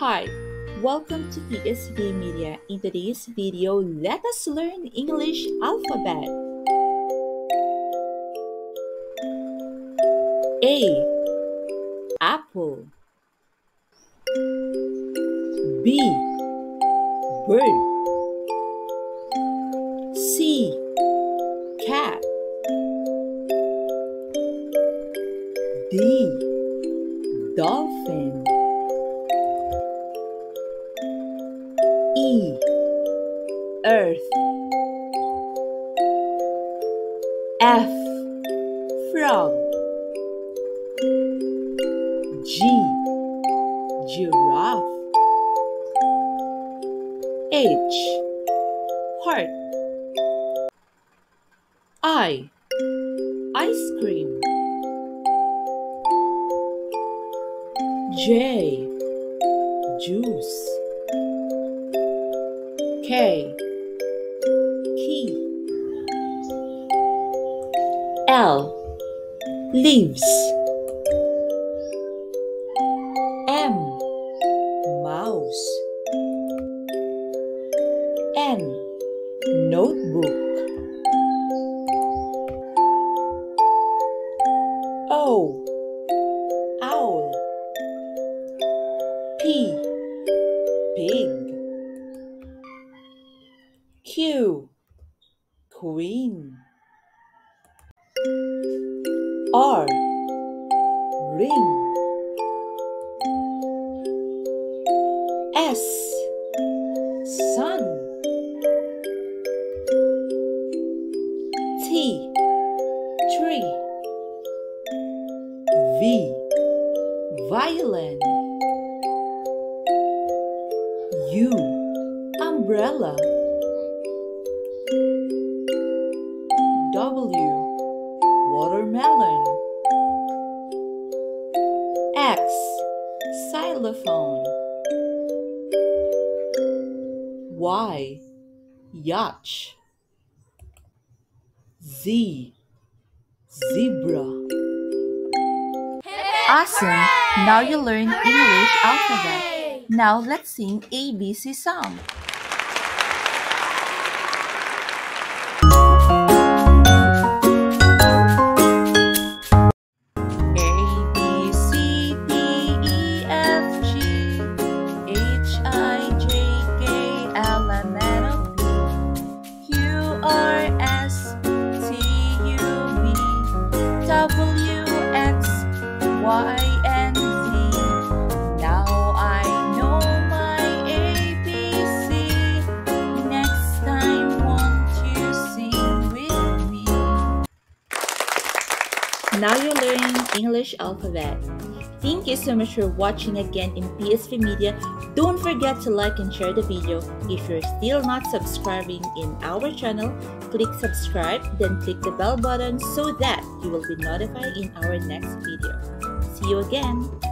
Hi, welcome to PSV Media. In today's video, let us learn English alphabet. A. Apple B. Bird C. Cat D. Dolphin E. Earth F. Frog G. Giraffe H. Heart I. Ice cream J. Juice K. Key L. Leaves M. Mouse N. Notebook O. Owl P. Pig Q. Queen R. Ring S. Sun T. Tree V. Violin U. Umbrella W. Watermelon X. Xylophone Y. Yacht Z. Zebra Awesome! Now you learn English alphabet. Now let's sing ABC song. Now you're learning English alphabet. Thank you so much for watching again in PSV Media. Don't forget to like and share the video. If you're still not subscribing in our channel, click subscribe, then click the bell button so that you will be notified in our next video. See you again!